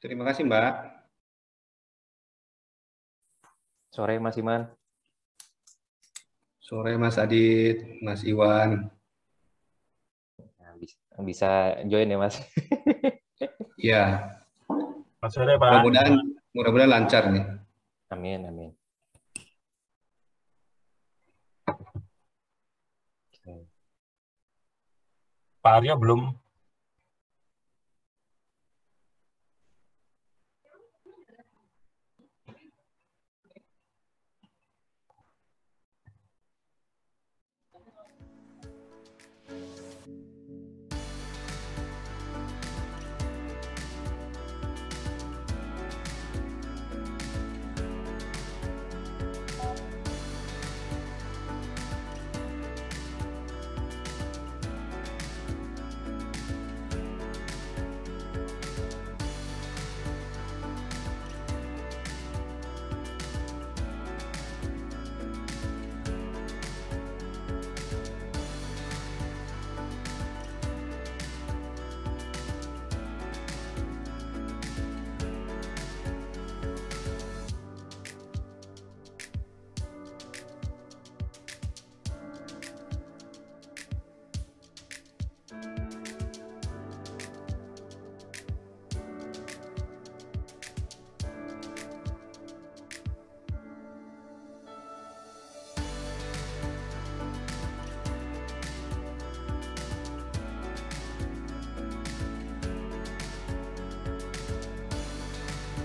Terima kasih, Mbak. Sore, Mas Iman. Sore, Mas Adit, Mas Iwan. Nah, bisa join ya, Mas? Iya. Mas sore, Pak. Mudah-mudahan mudah-mudahan lancar nih. Amin, amin. Pak Aryo belum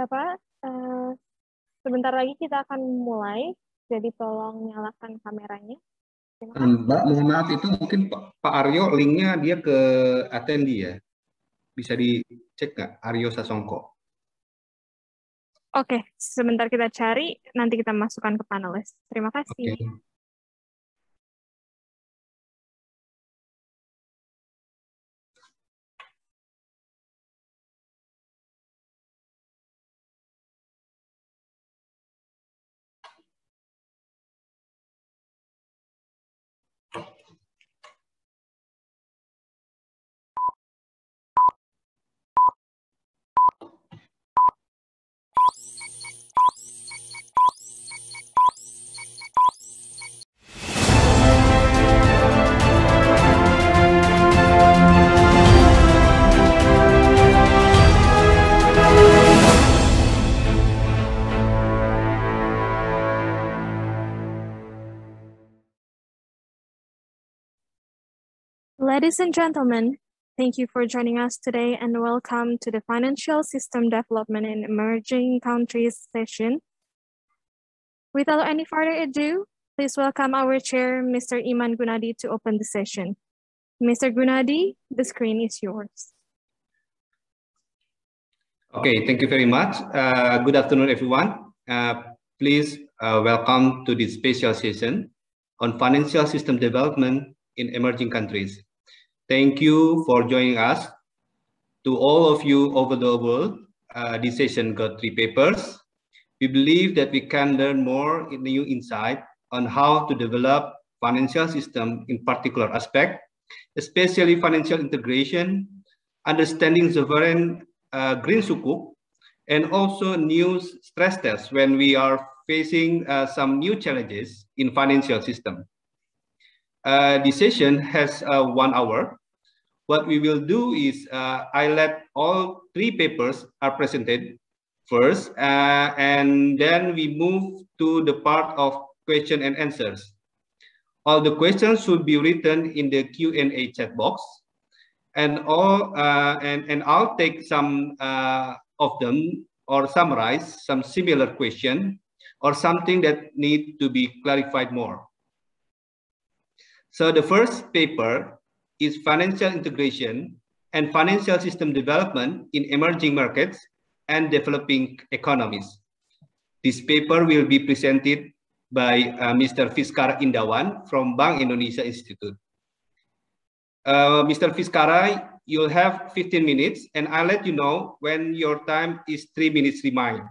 Bapak, uh, sebentar lagi kita akan mulai, jadi tolong nyalakan kameranya. Um, Mbak, mohon maaf itu mungkin Pak Pak Aryo linknya dia ke attendee ya. Bisa dicek nggak Aryo Sasongko? Oke, sebentar kita cari, nanti kita masukkan ke panelis. Terima kasih. Ladies and gentlemen, thank you for joining us today and welcome to the Financial System Development in Emerging Countries session. Without any further ado, please welcome our chair, Mr. Iman Gunadi, to open the session. Mr. Gunadi, the screen is yours. Okay, thank you very much. Uh, good afternoon, everyone. Uh, please uh, welcome to this special session on financial system development in emerging countries. Thank you for joining us. To all of you over the world, uh, this session got three papers. We believe that we can learn more in new insight on how to develop financial system in particular aspect, especially financial integration, understanding sovereign uh, green sukuk, and also new stress tests when we are facing uh, some new challenges in financial system. Uh, session has uh, one hour. What we will do is uh, I let all three papers are presented first, uh, and then we move to the part of question and answers. All the questions should be written in the Q&A chat box, and all uh, and and I'll take some uh, of them or summarize some similar question or something that need to be clarified more. So the first paper is financial integration and financial system development in emerging markets and developing economies. This paper will be presented by uh, Mr. Fiskara Indawan from Bank Indonesia Institute. Uh, Mr. Fiskara, you'll have 15 minutes and I'll let you know when your time is three minutes remain.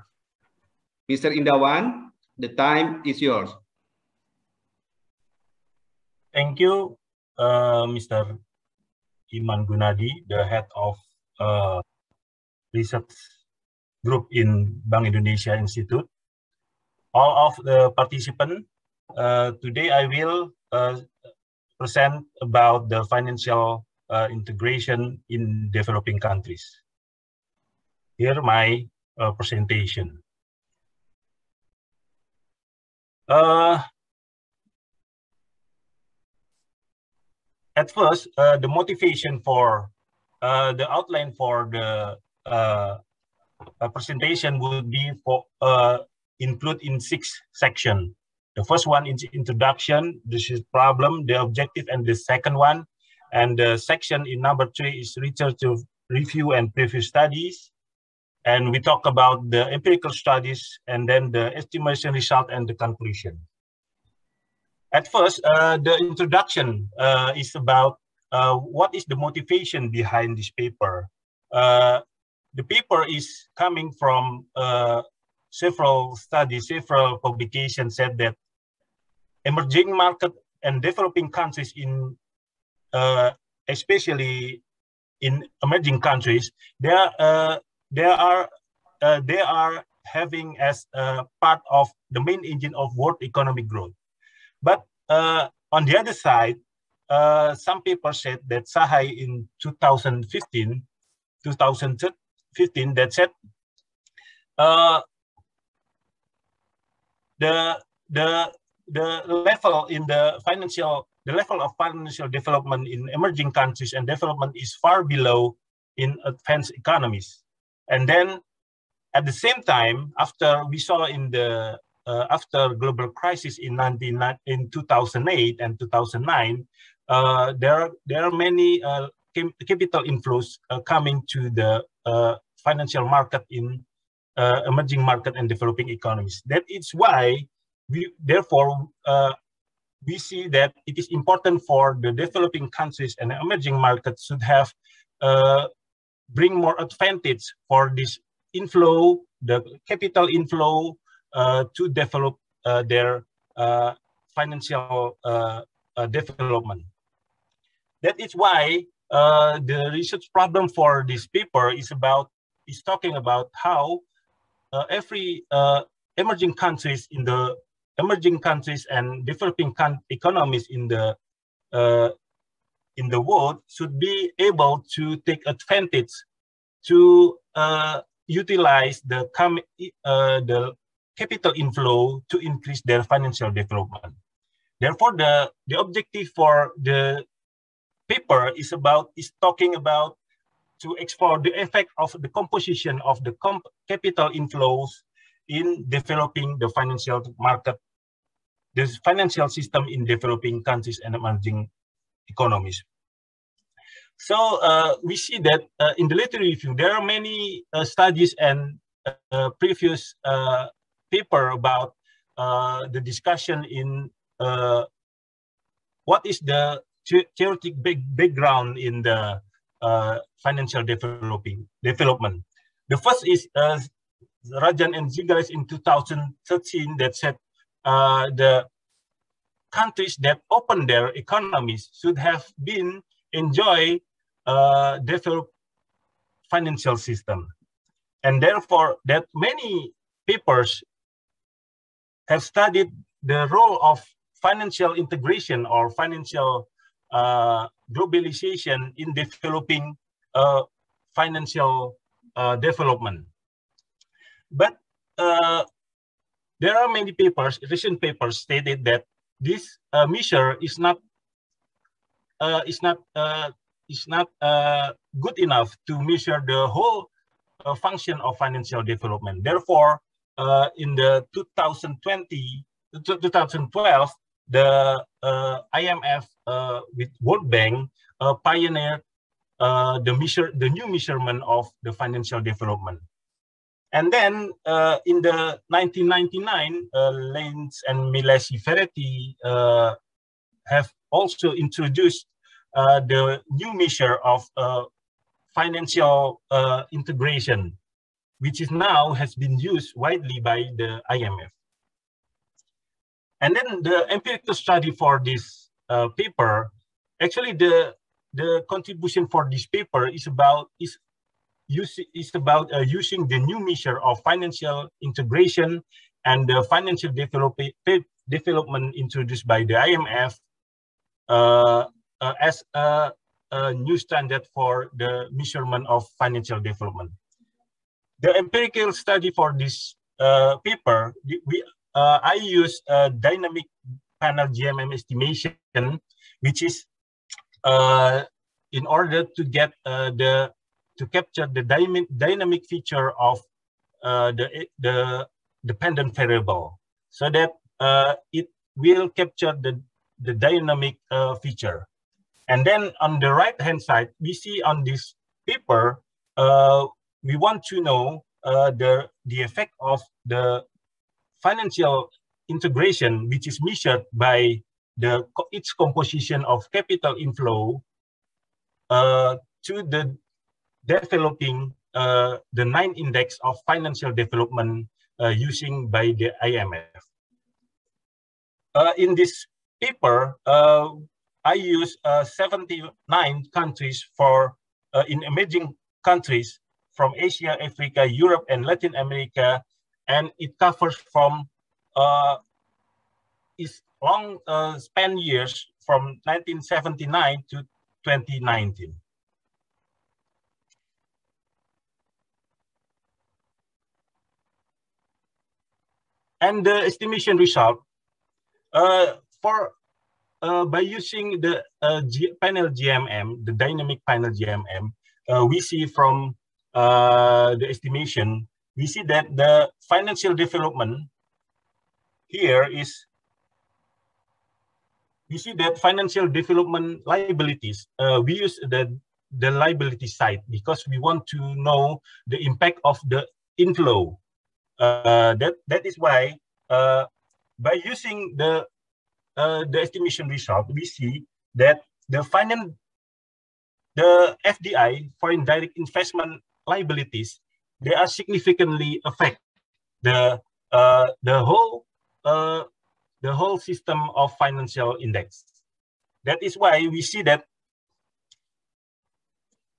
Mr. Indawan, the time is yours. Thank you, uh, Mr. Iman Gunadi, the head of uh, research group in Bank Indonesia Institute. All of the participants, uh, today I will uh, present about the financial uh, integration in developing countries. Here my presentation. At first, uh, the motivation for uh, the outline for the uh, presentation would be for uh, include in six section. The first one is introduction, this is problem, the objective, and the second one. And the section in number three is research review and previous studies. And we talk about the empirical studies and then the estimation result and the conclusion. At first, uh, the introduction uh, is about uh, what is the motivation behind this paper. Uh, the paper is coming from uh, several studies, several publications said that emerging market and developing countries in, uh, especially in emerging countries, they are, they are, they are having as part of the main engine of world economic growth. But uh, on the other side, uh, some people said that Sahay in 2015, 2015, that said uh, the the the level in the financial the level of financial development in emerging countries and development is far below in advanced economies. And then at the same time, after we saw in the uh, after global crisis in 19, in 2008 and 2009, uh, there are there are many uh, capital inflows uh, coming to the uh, financial market in emerging market and developing economies. That is why we therefore we see that it is important for the developing countries and emerging markets should have bring more advantage for this inflow, the capital inflow to develop uh, their uh, financial uh, uh, development. That is why uh, the research problem for this paper is about is talking about how every emerging countries in the emerging countries and developing economies in the in the world should be able to take advantage to uh, utilize the, uh, the capital inflow to increase their financial development. Therefore, the, the objective for the paper is about is talking about to explore the effect of the composition of the comp capital inflows in developing the financial market, the financial system in developing countries and emerging economies. So uh, we see that uh, in the literature review, there are many uh, studies and uh, previous uh, paper about uh, the discussion in what is the theoretic big background in the financial developing development. The first is Rajan and Zingales in 2013 that said the countries that open their economies should have been enjoy uh, develop financial system. And therefore, that many papers have studied the role of financial integration or financial uh, globalization in developing uh, financial uh, development. But uh, there are many papers, recent papers stated that this uh, measure is not uh, is not is not good enough to measure the whole function of financial development. Therefore, uh, in the 2020, 2012, the uh, IMF uh, with World Bank uh, pioneered the measure, the new measurement of the financial development. And then in the 1999, Lens and Milesi Ferretti have also introduced uh, the new measure of uh, financial uh, integration, which is now has been used widely by the IMF. And then the empirical study for this uh, paper, actually the the contribution for this paper is about is use is about uh, using the new measure of financial integration and the financial develop development introduced by the IMF uh, uh, as a, a, new standard for the measurement of financial development. The empirical study for this uh, paper, we, uh, I use a dynamic panel GMM estimation, which is uh, in order to get uh, the to capture the dynamic dynamic feature of uh, the the dependent variable, so that it will capture the the dynamic feature. And then on the right hand side, we see on this paper, uh, we want to know uh, the, the effect of the financial integration, which is measured by the its composition of capital inflow uh, to the developing uh, the nine index of financial development uh, using by the IMF. Uh, in this paper, uh, I use uh, 79 countries for in emerging countries from Asia, Africa, Europe, and Latin America, and it covers from uh, its long uh, span years from 1979 to 2019. And the estimation result uh, for uh, by using the uh, panel GMM, the dynamic panel GMM, uh, we see from uh, the estimation, we see that the financial development here is we see that financial development liabilities, uh, we use the, the liability side because we want to know the impact of the inflow. Uh, that, that is why uh, by using the, uh, the estimation result, we see that the finance, the FDI, foreign direct investment liabilities, they are significantly affect the, uh, the whole uh, the whole system of financial index. That is why we see that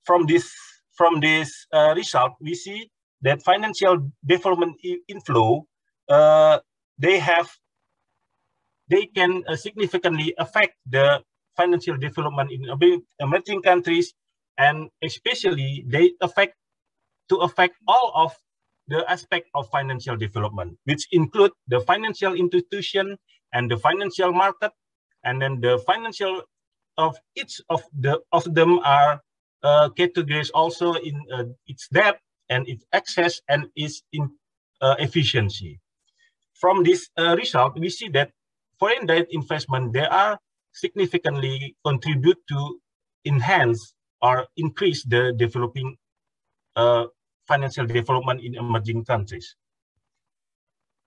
from this from this uh, result, we see that financial development inflow, uh, they have, they can uh, significantly affect the financial development in emerging countries, and especially they affect to affect all of the aspect of financial development, which include the financial institution and the financial market, and then the financial of each of the of them are uh, categories also in uh, its depth and its access and its in uh, efficiency. From this uh, result, we see that foreign direct investment they are significantly contribute to enhance or increase the developing uh, financial development in emerging countries.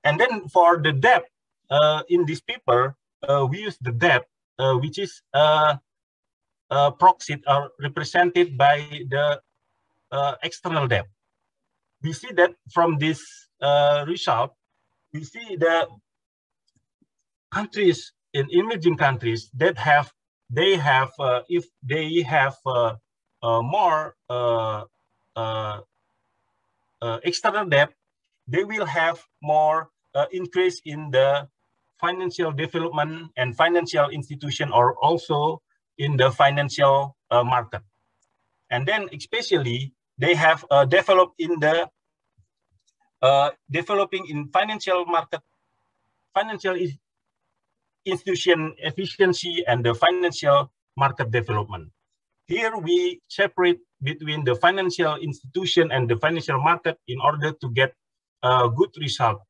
And then for the debt, uh, in this paper, uh, we use the debt, uh, which is uh, uh, proxied or represented by the uh, external debt. We see that from this result, we see the countries in emerging countries that have, they have, if they have more uh, external debt, they will have more uh, increase in the financial development and financial institution or also in the financial uh, market. And then especially they have uh, developed in the uh, developing in financial market, financial institution efficiency and the financial market development. Here we separate between the financial institution and the financial market in order to get a good result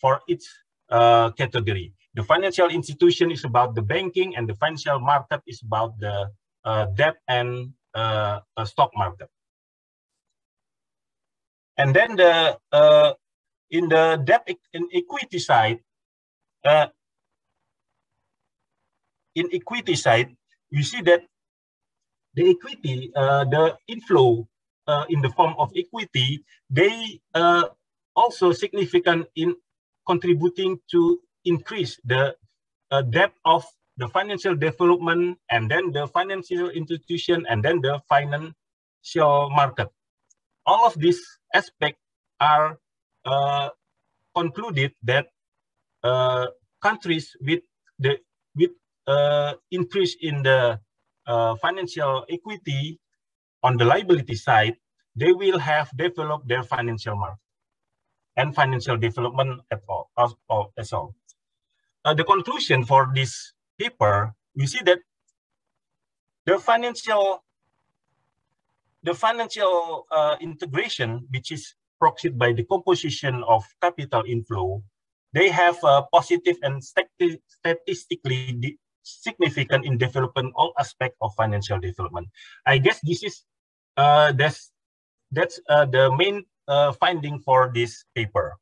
for each uh, category. The financial institution is about the banking and the financial market is about the uh, debt and uh, stock market. And then the uh, in the debt and equity side, uh, in equity side, you see that the equity, uh, the inflow uh, in the form of equity, they uh, also significant in contributing to increase the uh, depth of the financial development and then the financial institution and then the financial market. All of these aspects are uh, concluded that uh, countries with the with increase in the uh, financial equity on the liability side, they will have developed their financial market and financial development at all, as, as all. Uh, the conclusion for this paper, we see that the financial the financial uh, integration, which is proxied by the composition of capital inflow, they have a positive and stati statistically significant in developing all aspects of financial development. I guess this is uh, that's that's uh, the main uh, finding for this paper.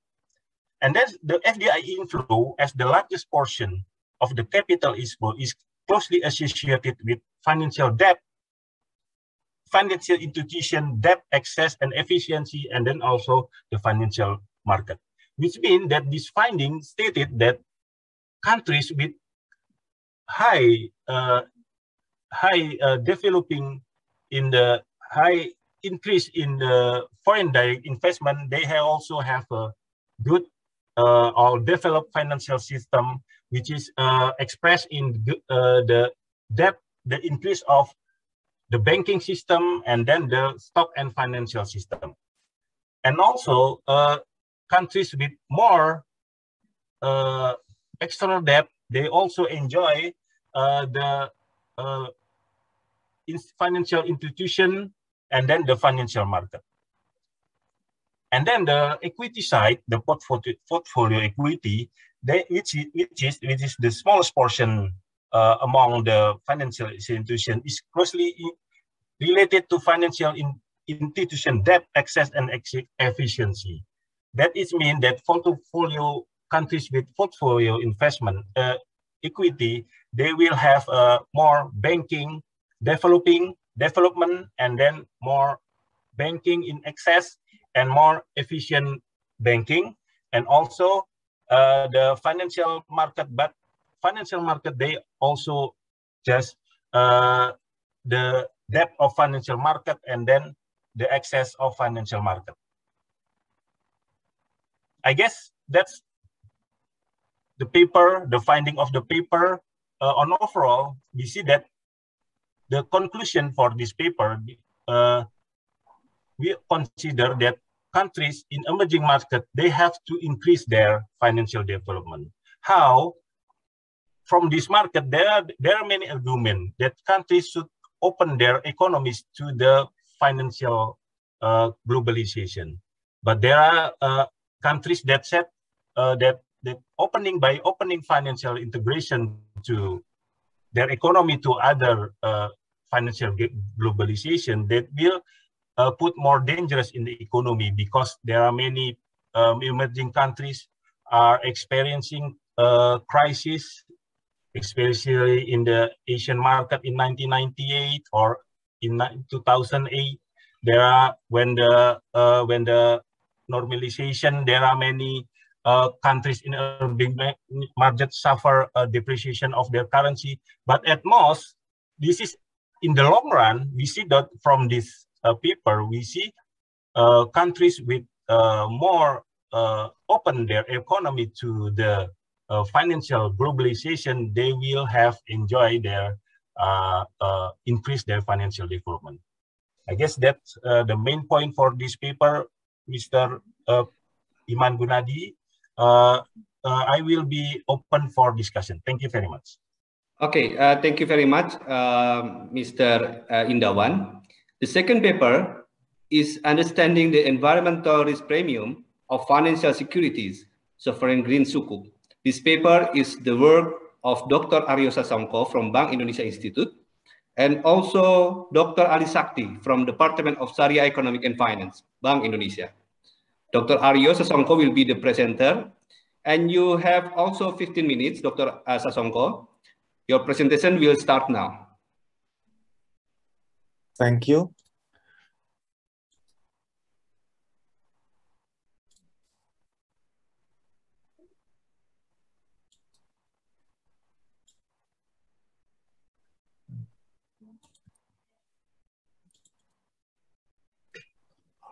And then the FDI inflow as the largest portion of the capital inflow is closely associated with financial debt, financial institution debt access and efficiency, and then also the financial market, which means that this finding stated that countries with high uh, high uh, developing in the high increase in the foreign direct investment, they have also have a good uh, or developed financial system, which is uh, expressed in uh, the debt, the increase of the banking system, and then the stock and financial system. And also uh, countries with more uh, external debt, they also enjoy the uh, financial institution and then the financial market. And then the equity side, the portfolio, portfolio equity, they, which, is, which, is, which is the smallest portion uh, among the financial institution, is closely related to financial in, institution debt access and efficiency. That is mean that portfolio countries with portfolio investment uh, equity, they will have uh, more banking, developing, development, and then more banking in excess and more efficient banking. And also uh, the financial market, but financial market, they also just uh, the depth of financial market and then the excess of financial market. I guess that's the paper, the finding of the paper. Uh, on overall, we see that the conclusion for this paper, uh, we consider that countries in emerging market, they have to increase their financial development. How? From this market, there are, there are many arguments that countries should open their economies to the financial uh, globalization. But there are uh, countries that said uh, that that opening by opening financial integration to their economy to other uh, financial globalization that will uh, put more dangerous in the economy because there are many um, emerging countries are experiencing a crisis, especially in the Asian market in 1998 or in 2008. There are when the uh, when the normalization, there are many uh, countries in emerging market suffer a depreciation of their currency. But at most, this is in the long run, we see that from this uh, paper, we see uh, countries with uh, more uh, open their economy to the uh, financial globalization, they will have enjoy their increase their financial development. I guess that's the main point for this paper, Mr. Iman Gunadi. Uh, uh, I will be open for discussion. Thank you very much. Okay, uh, thank you very much, Mr. Indawan. The second paper is understanding the environmental risk premium of financial securities, sovereign green sukuk. This paper is the work of Dr. Aryo Sasongko from Bank Indonesia Institute and also Dr. Ali Sakti from Department of Sharia Economic and Finance, Bank Indonesia. Dr. Aryo Sasongko will be the presenter. And you have also 15 minutes, Dr. Uh, Sasongko. Your presentation will start now. Thank you.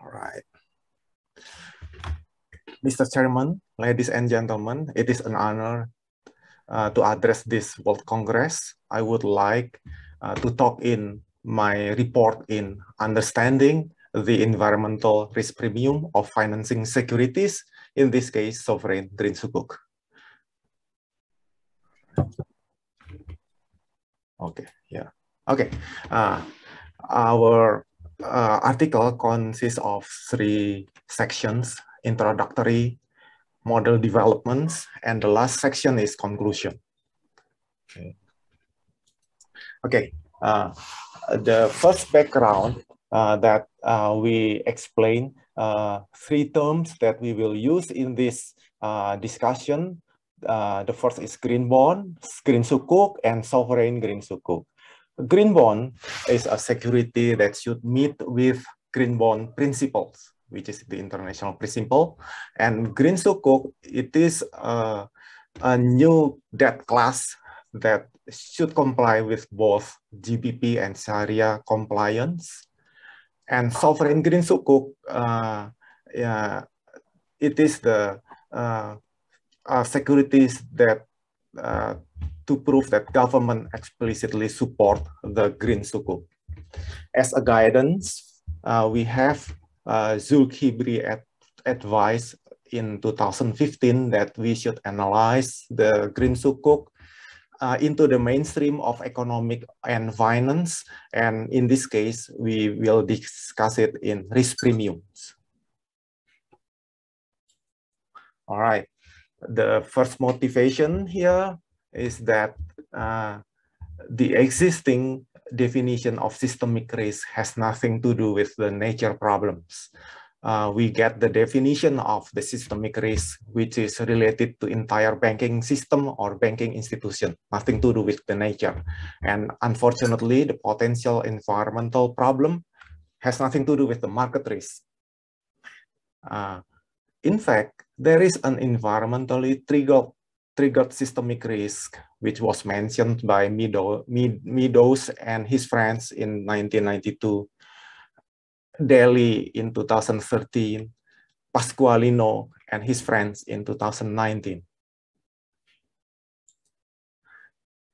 All right. Mr. Chairman, ladies and gentlemen, it is an honor uh, to address this World Congress. I would like uh, to talk in my report in understanding the environmental risk premium of financing securities, in this case, sovereign green sukuk. Okay, yeah. Okay, uh, our uh, article consists of three sections introductory model developments, and the last section is conclusion. Okay, okay. Uh, the first background uh, that uh, we explain uh, three terms that we will use in this uh, discussion. Uh, the first is green bond, green sukuk, and sovereign green sukuk. Green bond is a security that should meet with green bond principles which is the international principle. And green sukuk, it is uh, a new debt class that should comply with both GBP and Sharia compliance. And sovereign green sukuk, uh, yeah, it is the uh, uh, securities that uh, to prove that government explicitly support the green sukuk. As a guidance, uh, we have uh, Zulkifli ad advised in 2015 that we should analyze the green sukuk uh, into the mainstream of economic and finance. And in this case, we will discuss it in risk premiums. All right. The first motivation here is that uh, the existing definition of systemic risk has nothing to do with the nature problems. Uh, we get the definition of the systemic risk, which is related to entire banking system or banking institution, nothing to do with the nature. And unfortunately, the potential environmental problem has nothing to do with the market risk. Uh, in fact, there is an environmentally triggered, triggered systemic risk, which was mentioned by Meadows and his friends in 1992 Daly in 2013, Pasqualino and his friends in 2019.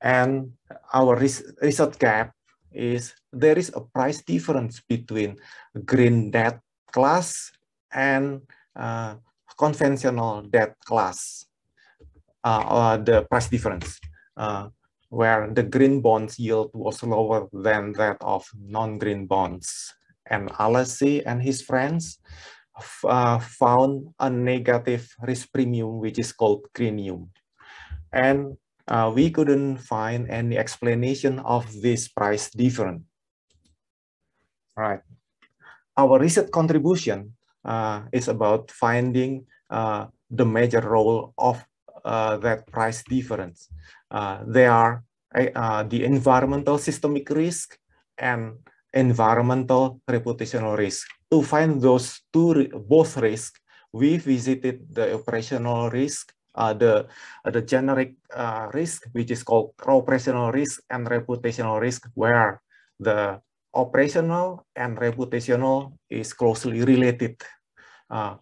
And our research gap is there is a price difference between green debt class and uh, conventional debt class, uh, uh, the price difference, uh, where the green bonds yield was lower than that of non-green bonds and Alessi and his friends uh, found a negative risk premium, which is called greenium. And uh, we couldn't find any explanation of this price difference. Right. Our research contribution uh, is about finding uh, the major role of that price difference. Uh, they are the environmental systemic risk and environmental reputational risk. To find those two, both risks, we visited the operational risk, uh, the, uh, the generic uh, risk, which is called operational risk and reputational risk, where the operational and reputational is closely related. Uh,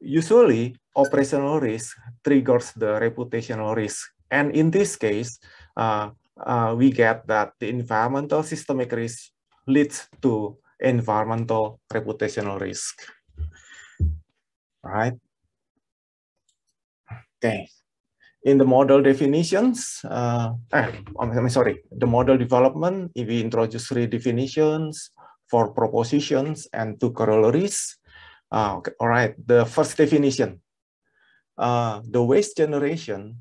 usually, operational risk triggers the reputational risk. And in this case, uh, uh, we get that the environmental systemic risk leads to environmental reputational risk. Right? Okay. In the model definitions, uh, eh, I'm sorry, the model development, if we introduce three definitions, four propositions, and two corollaries. Uh, okay, all right, the first definition, uh, the waste generation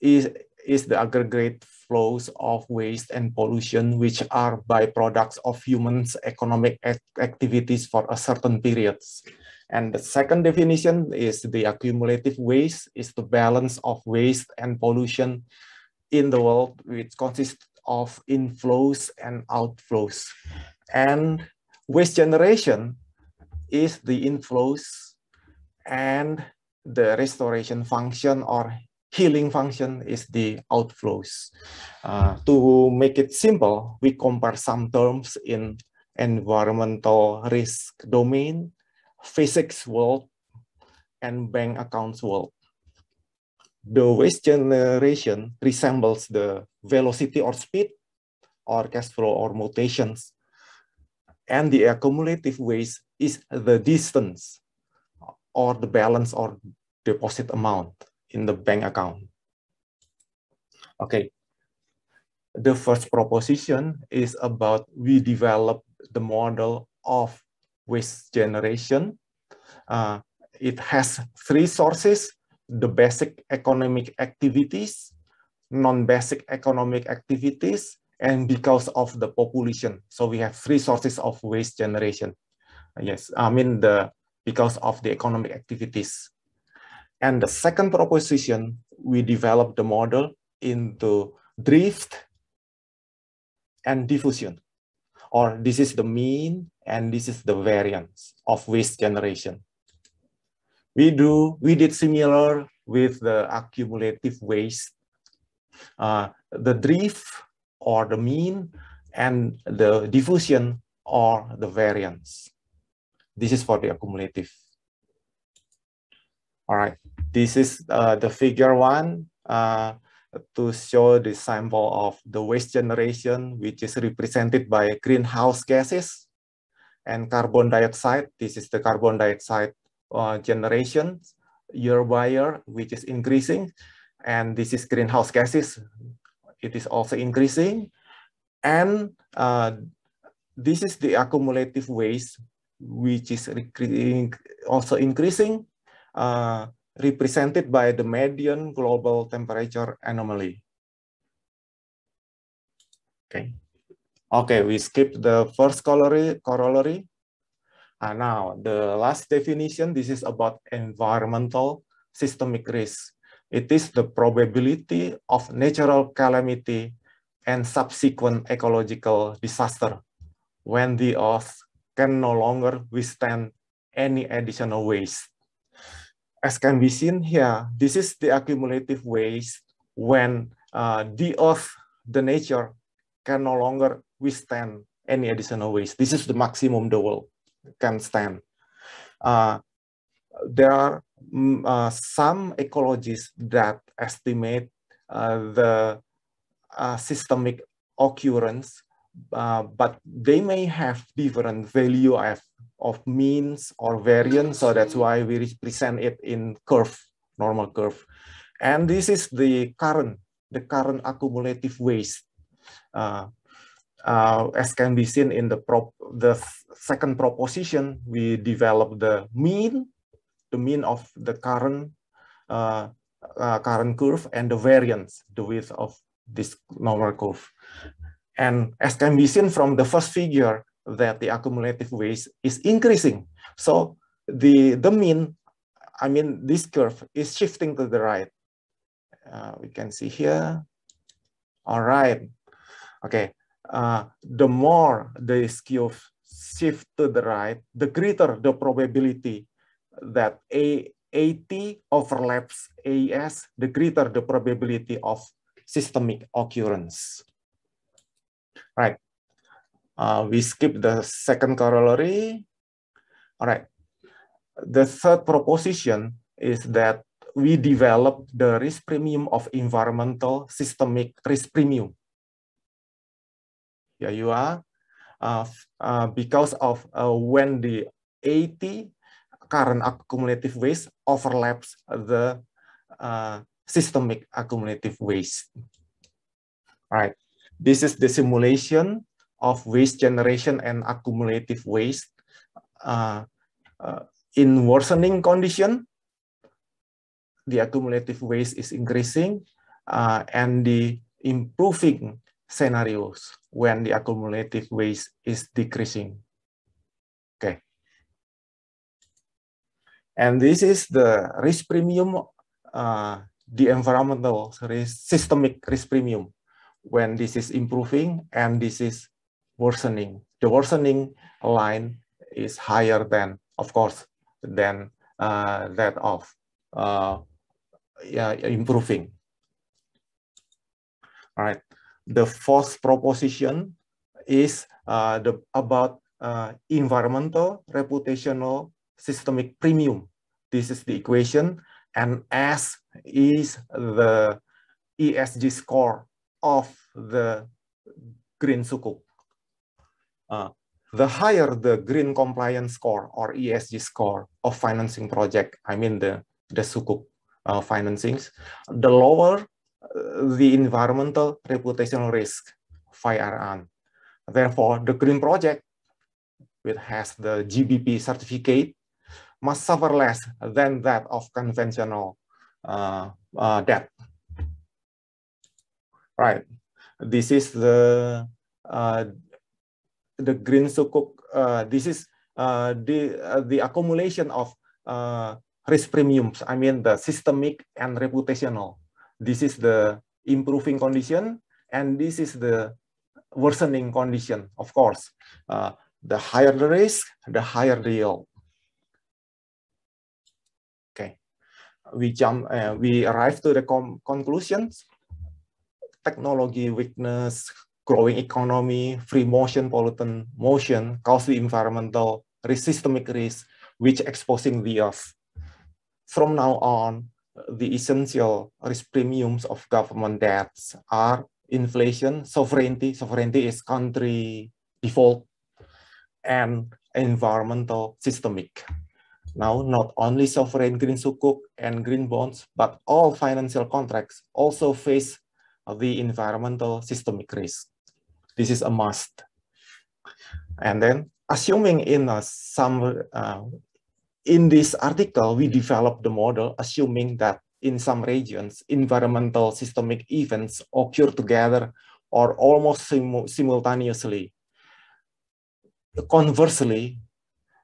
is, is the aggregate flows of waste and pollution, which are byproducts of humans' economic activities for a certain periods. And the second definition is the accumulative waste is the balance of waste and pollution in the world, which consists of inflows and outflows. And waste generation is the inflows and the restoration function or healing function is the outflows. Uh, to make it simple, we compare some terms in environmental risk domain, physics world, and bank accounts world. The waste generation resembles the velocity or speed or cash flow or mutations. And the accumulative waste is the distance or the balance or deposit amount in the bank account. Okay. The first proposition is about we develop the model of waste generation. Uh, it has three sources, the basic economic activities, non-basic economic activities, and because of the population. So we have three sources of waste generation. Yes, I mean the because of the economic activities. And the second proposition, we developed the model into drift and diffusion. Or this is the mean and this is the variance of waste generation. We do, we did similar with the accumulative waste. Uh, the drift or the mean and the diffusion or the variance. This is for the accumulative. All right, this is uh, the figure one uh, to show the sample of the waste generation, which is represented by greenhouse gases and carbon dioxide. This is the carbon dioxide uh, generation year by year, which is increasing. And this is greenhouse gases. It is also increasing. And uh, this is the accumulative waste, which is also increasing uh, represented by the median global temperature anomaly. Okay. Okay, we skip the first corollary. corollary. And now the last definition, this is about environmental systemic risk. It is the probability of natural calamity and subsequent ecological disaster when the earth can no longer withstand any additional waste. As can be seen here, this is the accumulative waste when uh, the earth, the nature, can no longer withstand any additional waste. This is the maximum the world can stand. Uh, there are mm, uh, some ecologists that estimate uh, the uh, systemic occurrence, uh, but they may have different value of, of means or variance, so that's why we represent it in curve, normal curve. And this is the current, the current accumulative waste. Uh, uh, as can be seen in the prop, the second proposition, we develop the mean, the mean of the current uh, uh, current curve and the variance, the width of this normal curve. And as can be seen from the first figure, that the accumulative waste is increasing. So the, the mean, I mean, this curve is shifting to the right. Uh, we can see here. All right. Okay. Uh, the more the skew shift to the right, the greater the probability that A, AT overlaps AS, the greater the probability of systemic occurrence. Right. Uh, we skip the second corollary. All right. The third proposition is that we develop the risk premium of environmental systemic risk premium. Here you are. Uh, uh, because of uh, when the 80 current accumulative waste overlaps the uh, systemic accumulative waste. All right, this is the simulation of waste generation and accumulative waste. Uh, uh, in worsening condition, the accumulative waste is increasing uh, and the improving scenarios when the accumulative waste is decreasing. Okay. And this is the risk premium uh, the environmental risk, systemic risk premium when this is improving and this is worsening. The worsening line is higher than, of course, than uh, that of uh, yeah, improving. All right. The fourth proposition is uh, the about uh, environmental reputational systemic premium. This is the equation and S is the ESG score of the green sukuk. Uh, the higher the green compliance score or ESG score of financing project, I mean the, the sukuk uh, financings, the lower uh, the environmental reputational risk, FIRAN. Therefore, the green project, which has the GBP certificate, must suffer less than that of conventional uh, uh, debt. Right. This is the uh, the green sukuk. Uh, this is uh, the uh, the accumulation of risk premiums. I mean the systemic and reputational. This is the improving condition, and this is the worsening condition. Of course, the higher the risk, the higher the yield. Okay, we jump, uh, we arrive to the conclusions. Technology weakness, growing economy, free motion, pollutant motion, the environmental risk, systemic risk, which exposing the earth. From now on, the essential risk premiums of government debts are inflation, sovereignty, sovereignty is country default, and environmental systemic. Now, not only sovereign green sukuk and green bonds, but all financial contracts also face the environmental systemic risk. This is a must. And then, assuming in uh, some uh, in this article, we developed the model assuming that in some regions, environmental systemic events occur together or almost sim simultaneously. Conversely,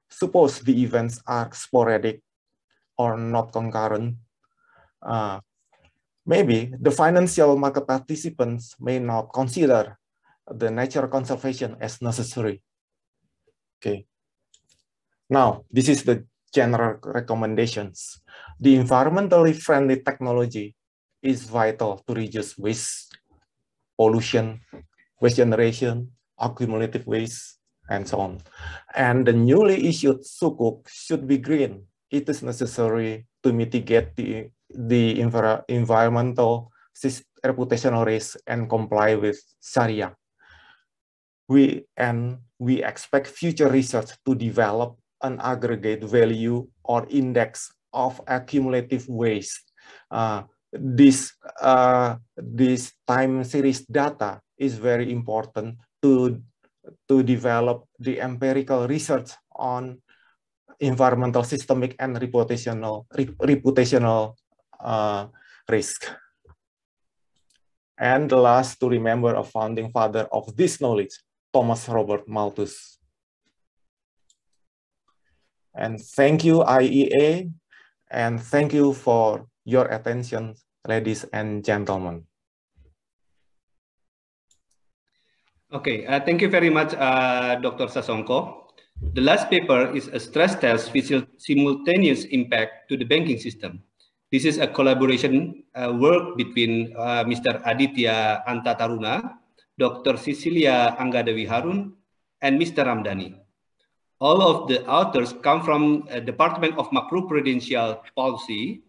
suppose the events are sporadic or not concurrent, uh, maybe the financial market participants may not consider the nature conservation as necessary. Okay. Now, this is the general recommendations. The environmentally friendly technology is vital to reduce waste, pollution, waste generation, accumulative waste, and so on. And the newly issued sukuk should be green. It is necessary to mitigate the, the envir environmental reputational risk and comply with Sharia. We and we expect future research to develop an aggregate value or index of accumulative waste. Uh, this, uh, this time series data is very important to, to develop the empirical research on environmental systemic and reputational, reputational uh, risk. And the last to remember a founding father of this knowledge, Thomas Robert Malthus. And thank you, IEA, and thank you for your attention, ladies and gentlemen. Okay, uh, thank you very much, uh, Dr. Sasongko. The last paper is a stress test with simultaneous impact to the banking system. This is a collaboration uh, work between uh, Mr. Aditya Anta Taruna, Dr. Cicilia Anggadewi Harun, and Mr. Ramdani all of the authors come from uh, Department of Macroprudential Policy,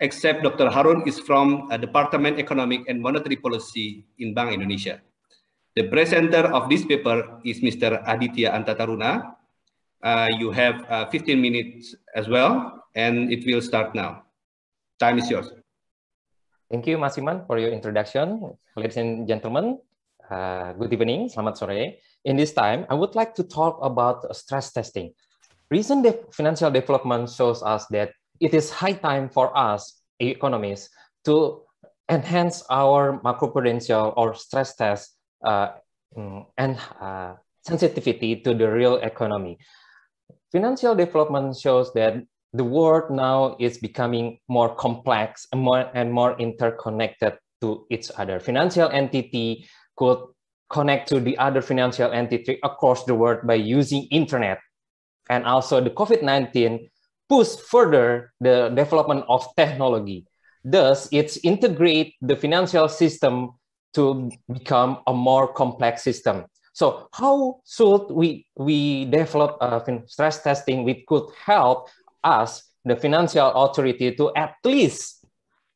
except Dr. Harun is from uh, Department Economic and Monetary Policy in Bank Indonesia. The presenter of this paper is Mr. Aditya Anta Taruna. Uh, you have uh, 15 minutes as well, and it will start now. Time is yours. Thank you, Mas Iman, for your introduction. Ladies and gentlemen, uh, good evening, selamat sore. In this time, I would like to talk about stress testing. Recent de financial development shows us that it is high time for us, economists, to enhance our macroprudential or stress test uh, mm, and uh, sensitivity to the real economy. Financial development shows that the world now is becoming more complex and more, and more interconnected to each other. Financial entity could connect to the other financial entity across the world by using internet. And also the COVID-19 pushed further the development of technology. Thus, it's integrate the financial system to become a more complex system. So how should we, we develop stress testing which could help us, the financial authority, to at least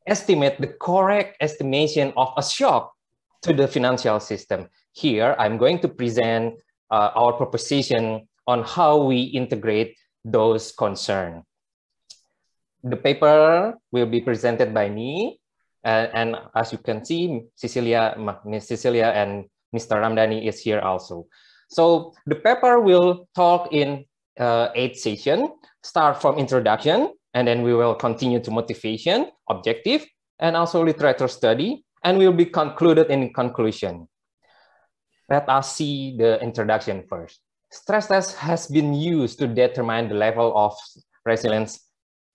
estimate the correct estimation of a shock to the financial system. Here, I'm going to present uh, our proposition on how we integrate those concerns. The paper will be presented by me, uh, and as you can see, Cicilia, Ms. Cicilia and Mr. Ramdani is here also. So the paper will talk in uh, eight sessions, start from introduction, and then we will continue to motivation, objective, and also literature study, and will be concluded in conclusion. Let us see the introduction first. Stress test has been used to determine the level of resilience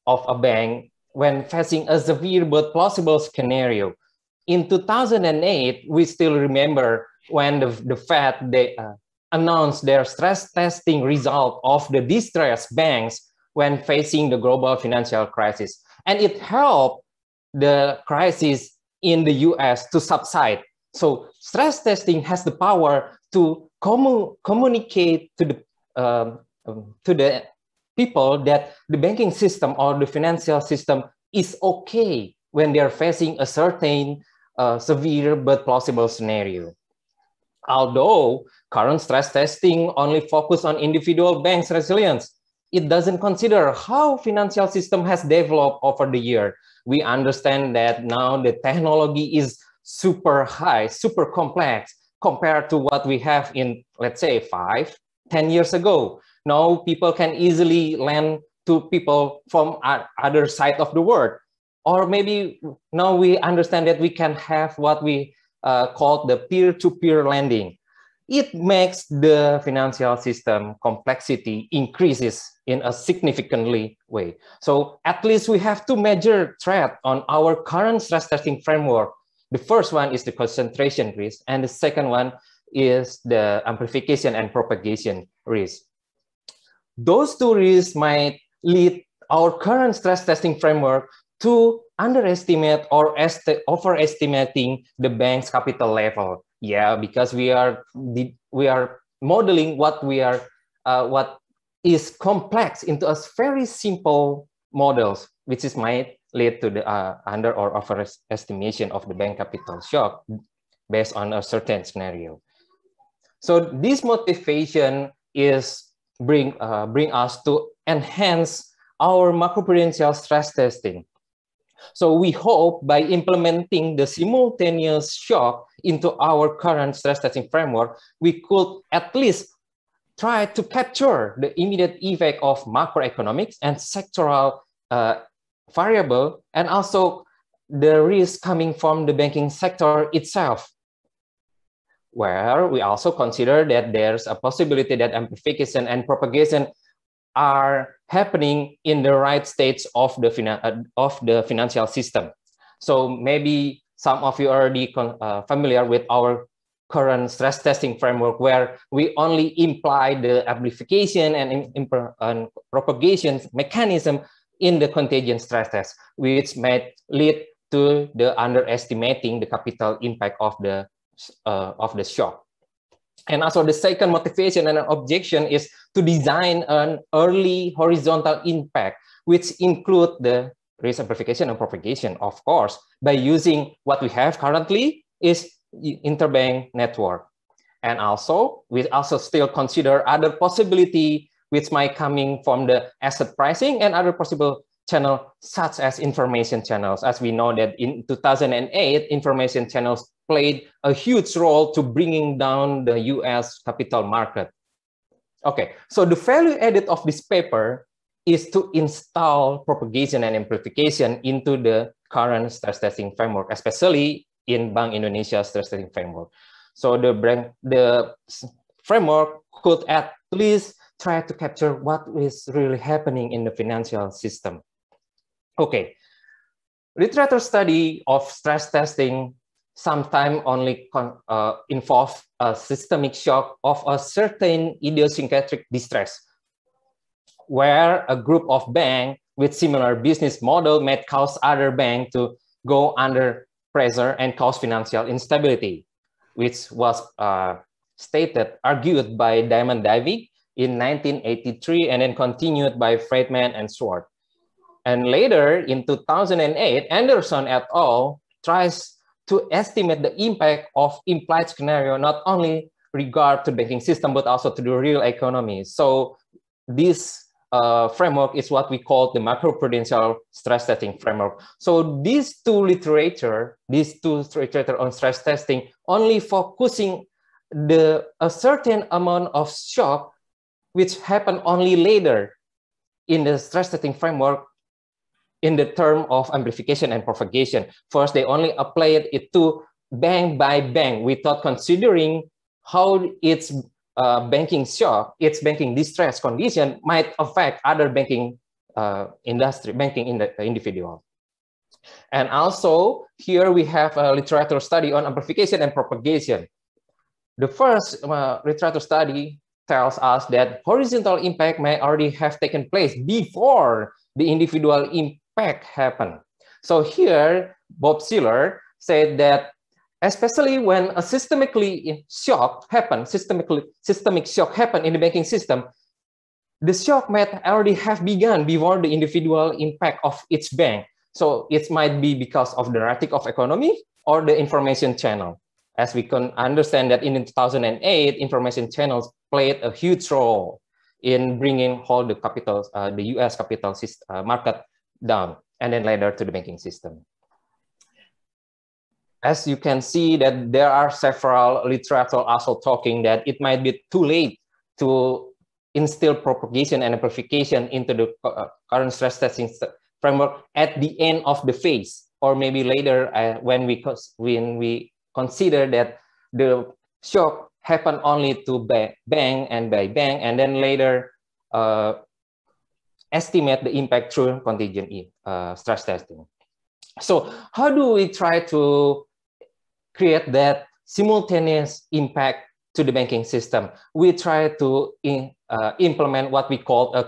of a bank when facing a severe but plausible scenario. In 2008, we still remember when the, the Fed they, uh, announced their stress testing result of the distressed banks when facing the global financial crisis. And it helped the crisis in the US to subside so stress testing has the power to commu communicate to the um, um, to the people that the banking system or the financial system is okay when they are facing a certain uh, severe but plausible scenario. Although current stress testing only focus on individual banks' resilience, it doesn't consider how financial system has developed over the year. We understand that now the technology is super high, super complex compared to what we have in, let's say, five, ten years ago. Now people can easily lend to people from other side of the world. Or maybe now we understand that we can have what we uh, call the peer-to-peer -peer lending. It makes the financial system complexity increases in a significantly way. So at least we have two major threat on our current stress testing framework. The first one is the concentration risk, and the second one is the amplification and propagation risk. Those two risks might lead our current stress testing framework to underestimate or overestimating the bank's capital level. Yeah, because we are we are modeling what we are uh, what is complex into a very simple models, which is might lead to the uh, under or overestimation of the bank capital shock based on a certain scenario. So this motivation is bring uh, bring us to enhance our macroprudential stress testing. So we hope by implementing the simultaneous shock into our current stress testing framework, we could at least try to capture the immediate effect of macroeconomics and sectoral uh, variable, and also the risk coming from the banking sector itself. Where we also consider that there's a possibility that amplification and propagation are happening in the right states of the, uh, of the financial system. So maybe some of you are already uh, familiar with our current stress testing framework where we only imply the amplification and, and propagation mechanism in the contagion stress test, which might lead to the underestimating the capital impact of the uh, of the shock. And also the second motivation and objection is to design an early horizontal impact, which include the risk amplification and propagation, of course, by using what we have currently is interbank network. And also, we also still consider other possibility which might coming from the asset pricing and other possible channel such as information channels. As we know that in 2008, information channels played a huge role to bringing down the US capital market. Okay, so the value added of this paper is to install propagation and amplification into the current stress testing framework, especially in Bank Indonesia stress testing framework. So the, the framework could at least try to capture what is really happening in the financial system. Okay, literature study of stress testing sometimes only uh, involve a systemic shock of a certain idiosyncratic distress, where a group of bank with similar business model may cause other bank to go under pressure and cause financial instability, which was uh, stated, argued by Diamond Dybvig in 1983 and then continued by Friedman and Schwartz. And later in 2008, Anderson et al. tries to estimate the impact of implied scenario, not only regard to banking system, but also to the real economy. So this uh, framework is what we call the macroprudential stress testing framework. So these two literature, these two literature on stress testing only focusing the a certain amount of shock which happen only later in the stress testing framework in the term of amplification and propagation. First, they only applied it to bank by bank without considering how its uh, banking shock, its banking distress condition might affect other banking uh, industry, banking in the individual. And also here we have a literature study on amplification and propagation. The first uh, literature study tells us that horizontal impact may already have taken place before the individual impact happen. So here, Bob Shiller said that especially when a systemically shock happen, systemically, systemic shock happen in the banking system, the shock might already have begun before the individual impact of each bank. So it might be because of the erratic of economy or the information channel. As we can understand that in 2008, information channels played a huge role in bringing all the capital, uh, the US capital uh, market down and then later to the banking system. As you can see that there are several literature also talking that it might be too late to instill propagation and amplification into the uh, current stress testing framework at the end of the phase, or maybe later uh, when we when we consider that the shock happened only to bank and by bank, and then later uh, estimate the impact through contingent uh, stress testing. So how do we try to create that simultaneous impact to the banking system? We try to in, uh, implement what we call a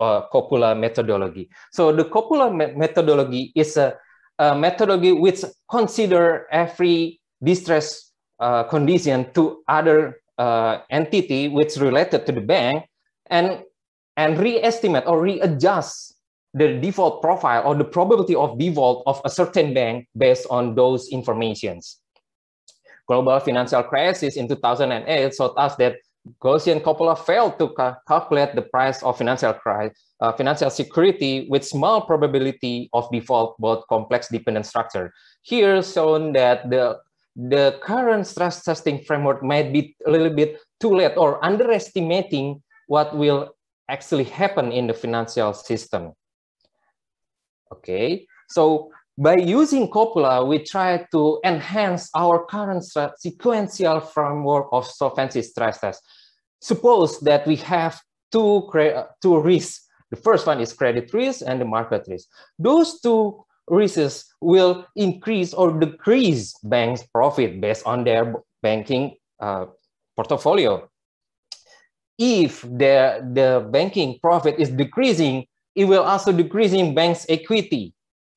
uh, copula methodology. So the copula me methodology is a, a, methodology which consider every distress uh, condition to other uh, entity which related to the bank and and re-estimate or readjust the default profile or the probability of default of a certain bank based on those informations. Global financial crisis in 2008 showed us that Gaussian copula failed to ca calculate the price of financial crisis, uh, financial security with small probability of default, both complex dependent structure. Here shown that the the current stress testing framework might be a little bit too late or underestimating what will actually happen in the financial system. Okay, so by using Copula, we try to enhance our current sequential framework of solvency stress test. Suppose that we have two, two risks. The first one is credit risk and the market risk. Those two risks will increase or decrease banks' profit based on their banking uh, portfolio. If the, the banking profit is decreasing, it will also decrease in bank's equity.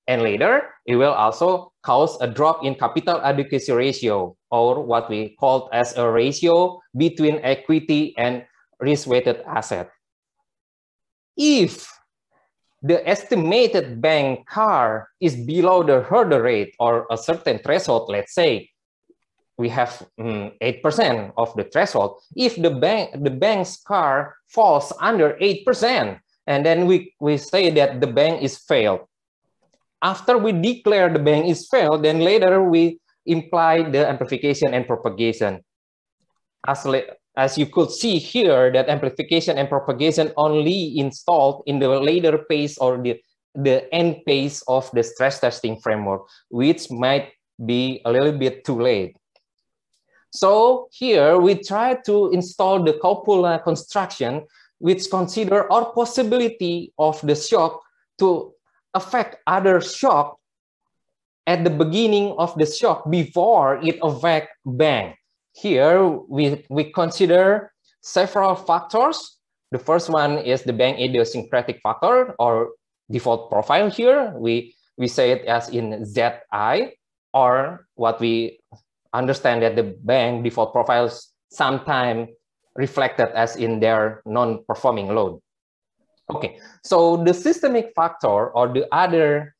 And later, it will also cause a drop in capital adequacy ratio, or what we call as a ratio between equity and risk-weighted asset. If the estimated bank CAR is below the hurdle rate or a certain threshold, let's say we have 8% um, of the threshold. If the bank the bank's CAR falls under 8%, and then we, we say that the bank is failed. After we declare the bank is failed, then later we imply the amplification and propagation. As, as you could see here, that amplification and propagation only installed in the later phase or the, the end phase of the stress testing framework, which might be a little bit too late. So here we try to install the copula construction which consider our possibility of the shock to affect other shock at the beginning of the shock before it affect bank. Here we, we consider several factors. The first one is the bank idiosyncratic factor or default profile here. We, we say it as in ZI or what we understand that the bank default profiles sometime reflected as in their non-performing loan. Okay, so the systemic factor or the other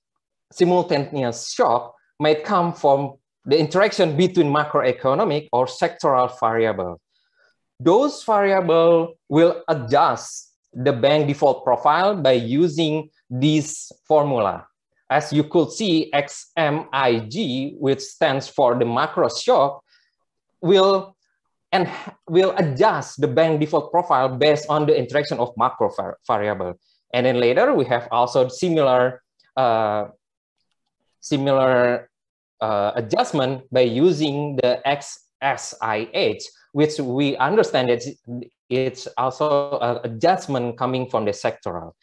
simultaneous shock might come from the interaction between macroeconomic or sectoral variable. Those variable will adjust the bank default profile by using this formula. As you could see, XMIG, which stands for the macro shock, will and will adjust the bank default profile based on the interaction of macro variable. And then later we have also similar uh, similar uh, adjustment by using the XSIH, which we understand that it's also an adjustment coming from the sectoral.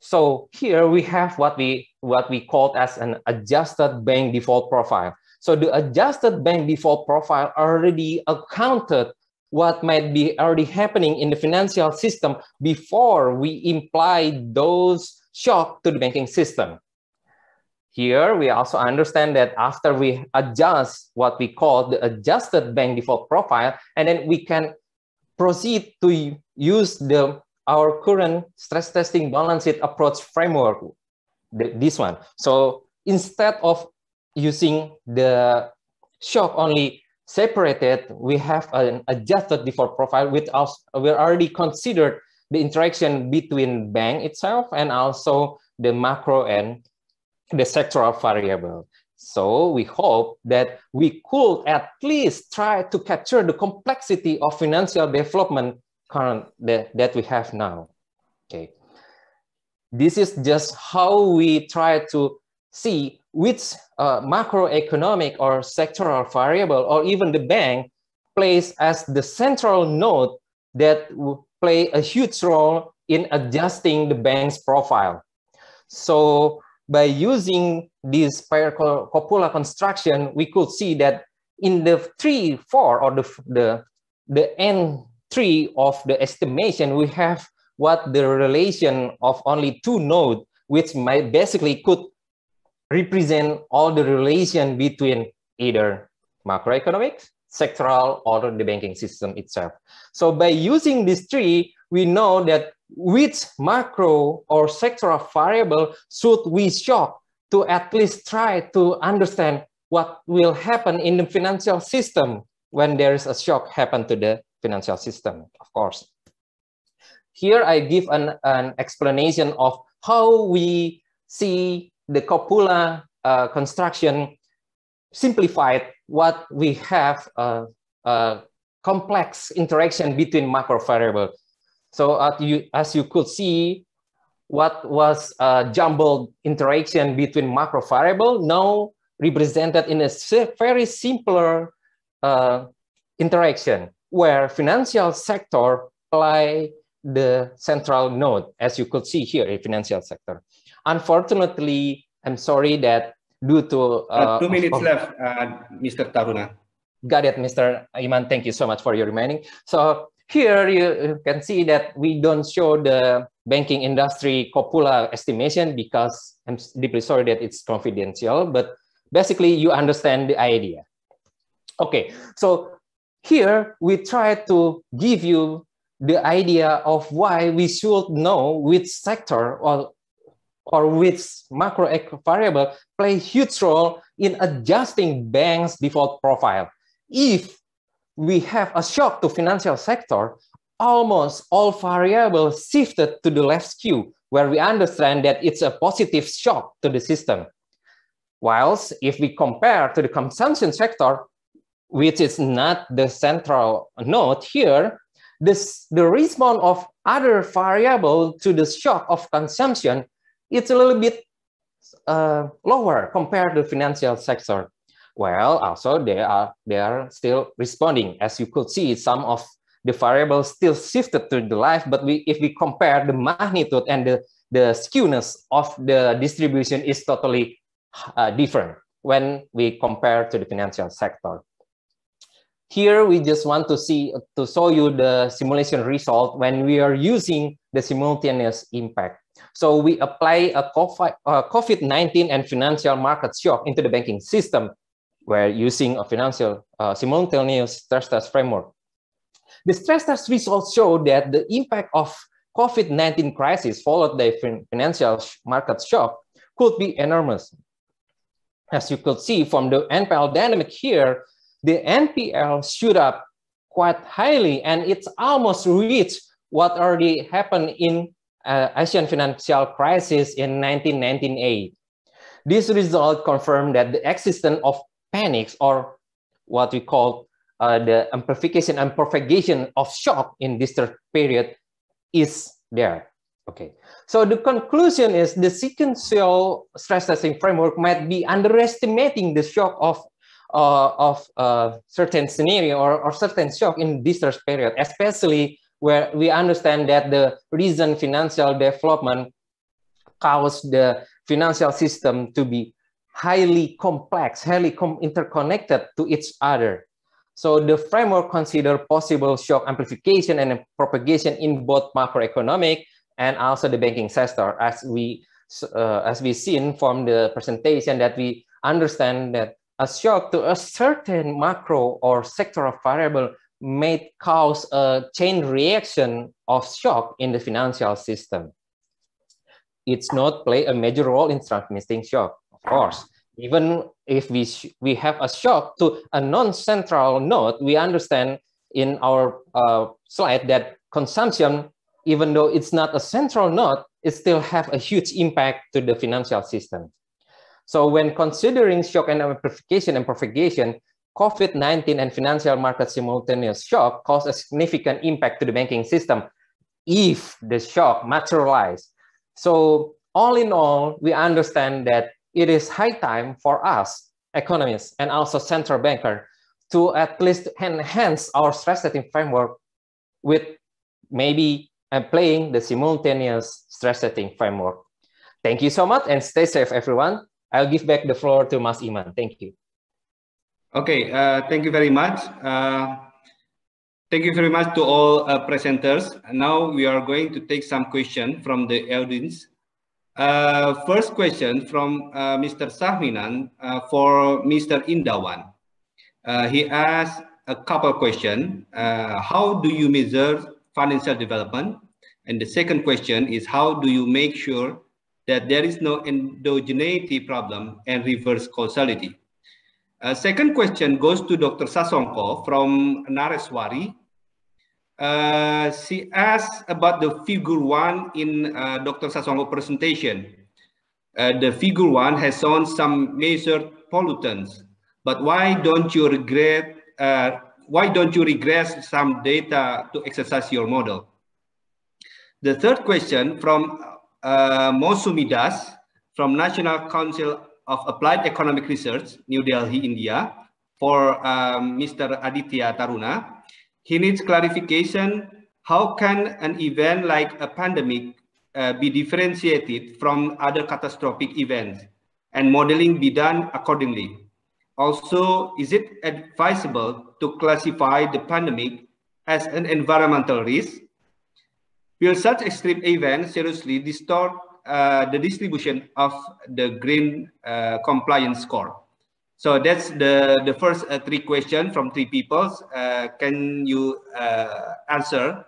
So here we have what we what we called as an adjusted bank default profile. So the adjusted bank default profile already accounted what might be already happening in the financial system before we imply those shock to the banking system. Here, we also understand that after we adjust what we call the adjusted bank default profile, and then we can proceed to use the our current stress testing balance sheet approach framework, this one. So instead of using the shock only separated, we have an adjusted default profile with us. we already considered the interaction between bank itself and also the macro and the sectoral variable. So we hope that we could at least try to capture the complexity of financial development current that, that we have now. Okay. This is just how we try to see which uh, macroeconomic or sectoral variable or even the bank plays as the central node that will play a huge role in adjusting the bank's profile. So by using this pair-copula construction, we could see that in the three, four, or the, the, the N3 of the estimation, we have what the relation of only two nodes, which might basically could represent all the relation between either macroeconomics, sectoral, or the banking system itself. So by using this tree, we know that which macro or sectoral variable should we shock to at least try to understand what will happen in the financial system when there is a shock happen to the financial system, of course. Here I give an, an explanation of how we see the copula uh, construction simplified what we have a, a complex interaction between macro variable. So uh, you, as you could see, what was a jumbled interaction between macro variable now represented in a very simpler uh, interaction where financial sector play the central node, as you could see here in financial sector. Unfortunately, I'm sorry that due to... Uh, uh, two minutes of, left, uh, Mr. Taruna. Got it, Mr. Iman. Thank you so much for your remaining. So here you can see that we don't show the banking industry copula estimation because I'm deeply sorry that it's confidential, but basically you understand the idea. Okay, so here we try to give you the idea of why we should know which sector or or which macro variable play huge role in adjusting banks default profile. If we have a shock to financial sector, almost all variables shifted to the left skew, where we understand that it's a positive shock to the system. Whilst if we compare to the consumption sector, which is not the central node here, this, the response of other variable to the shock of consumption, it's a little bit uh, lower compared to the financial sector. Well, also they are they are still responding. As you could see, some of the variables still shifted to the life, but we if we compare the magnitude and the, the skewness of the distribution is totally uh, different when we compare to the financial sector. Here, we just want to see, to show you the simulation result when we are using the simultaneous impact. So we apply a COVID-19 and financial market shock into the banking system. We're using a financial uh, simultaneous stress test framework. The stress test results show that the impact of COVID-19 crisis followed by financial market shock could be enormous. As you could see from the NPL dynamic here, the NPL shoot up quite highly and it's almost reached what already happened in uh, Asian financial crisis in 1998. This result confirmed that the existence of panics or what we call uh, the amplification and propagation of shock in this period is there. Okay, so the conclusion is the sequential stress testing framework might be underestimating the shock of uh, of a certain scenario or, or certain shock in distress period, especially where we understand that the recent financial development caused the financial system to be highly complex, highly com interconnected to each other. So the framework consider possible shock amplification and propagation in both macroeconomic and also the banking sector, as we uh, as we seen from the presentation that we understand that a shock to a certain macro or sectoral variable may cause a chain reaction of shock in the financial system. It's not play a major role in transmitting shock, of course. Even if we, we have a shock to a non-central node, we understand in our uh, slide that consumption, even though it's not a central node, it still have a huge impact to the financial system. So when considering shock and amplification and propagation, COVID-19 and financial market simultaneous shock caused a significant impact to the banking system if the shock materialized. So all in all, we understand that it is high time for us, economists and also central banker, to at least enhance our stress testing framework with maybe applying the simultaneous stress testing framework. Thank you so much and stay safe, everyone. I'll give back the floor to Mas Iman. Thank you. Okay, uh, thank you very much. Uh, thank you very much to all uh, presenters. Now we are going to take some questions from the audience. Uh, first question from uh, Mr. Sahminan uh, for Mr. Indawan. he asked a couple questions. how do you measure financial development? And the second question is how do you make sure that there is no endogeneity problem and reverse causality? Uh, second question goes to Dr. Sasongko from Nareswari. Uh, she asked about the figure one in uh, Dr. Sasongko presentation. Uh, the figure one has shown some measured pollutants, but why don't you regret? Uh, why don't you regress some data to exercise your model? The third question from uh, Mousumi Das from National Council of Applied Economic Research, New Delhi, India, for um, Mr. Aditya Taruna. He needs clarification. How can an event like a pandemic uh, be differentiated from other catastrophic events and modeling be done accordingly? Also, is it advisable to classify the pandemic as an environmental risk? Will such extreme events seriously distort uh, the distribution of the green uh, compliance score. So that's the, the first uh, three questions from three people. Uh, can you uh, answer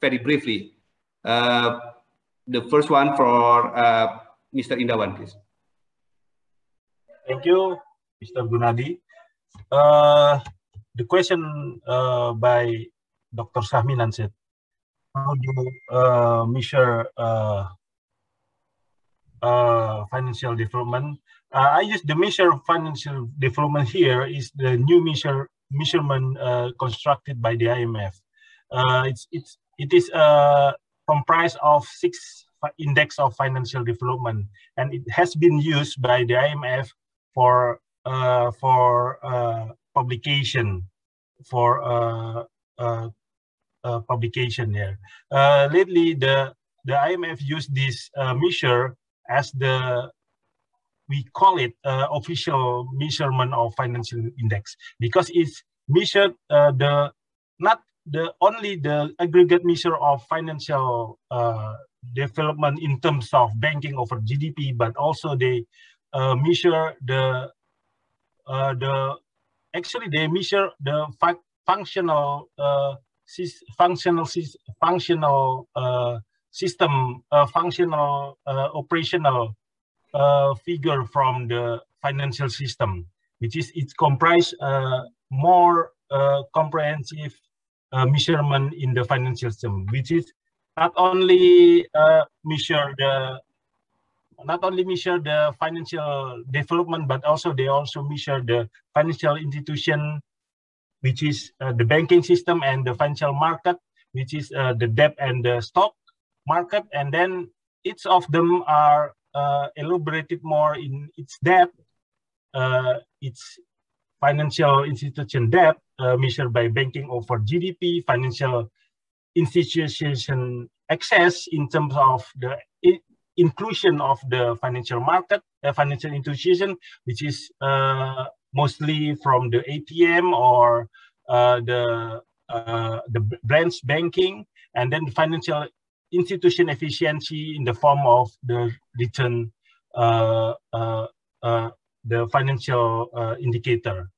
very briefly? the first one for Mr. Indawan, please. Thank you, Mr. Gunadi. the question by Dr. Sahminan said, how do you measure uh, financial development. Uh, I use the measure of financial development here is the new measure measurement uh, constructed by the IMF. Uh, it's it's it is uh, comprised of six index of financial development, and it has been used by the IMF for uh, for publication for publication here. lately, the the IMF used this measure as the we call it uh, official measurement of financial index because it's measured uh, the not the only the aggregate measure of financial uh, development in terms of banking over GDP, but also they uh, measure the uh, the actually they measure the functional uh, functional functional system uh, functional uh, operational uh, figure from the financial system, which is it comprise more comprehensive measurement in the financial system, which is not only measure the not only measure the financial development, but also they also measure the financial institution, which is uh, the banking system and the financial market, which is uh, the debt and the stock, market, and then each of them are uh, elaborated more in its depth, its financial institution debt measured by banking over GDP, financial institution access in terms of the inclusion of the financial market, financial institution, which is uh, mostly from the ATM or uh, the uh, the branch banking, and then the financial institution efficiency in the form of the return, uh, uh, uh, the financial uh, indicator.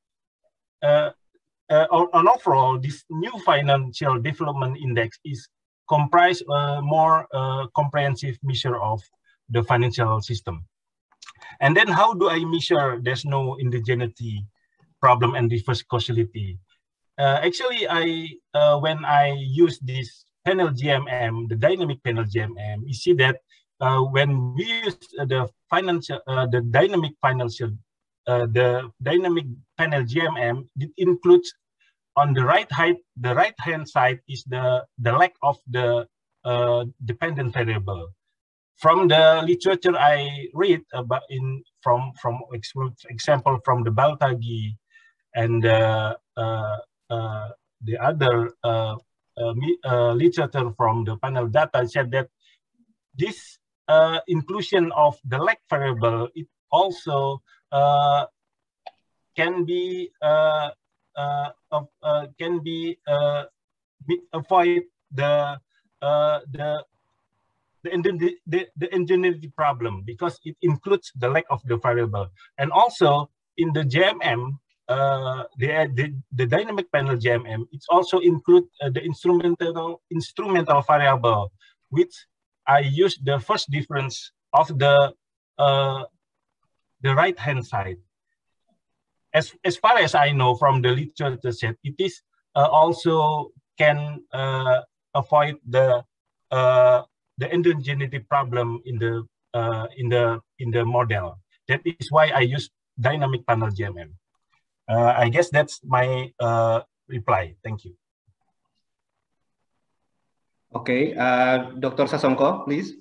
On overall, this new financial development index is comprised a more comprehensive measure of the financial system. And then how do I measure there's no endogeneity problem and reverse causality? actually, I when I use this panel GMM, the dynamic panel GMM, you see that uh, when we use the financial, uh, the dynamic financial uh, the dynamic panel GMM, it includes on the right height, the right hand side is the, the lack of the uh, dependent variable. From the literature I read about in from from example from the Baltagi and uh, uh, uh, the other uh, uh, literature from the panel data said that this inclusion of the lag variable it also can be can be avoid the the the, the, the endogeneity problem because it includes the lack of the variable. And also in the GMM, uh, the, the, the dynamic panel GMM, it's also include uh, the instrumental instrumental variable, which I use the first difference of the uh, the right hand side. As as far as I know from the literature set, it is uh, also can uh, avoid the uh, the endogeneity problem in the in the in the model. That is why I use dynamic panel GMM. Uh, I guess that's my uh, reply. Thank you. Okay, uh, Dr. Sasongko, please.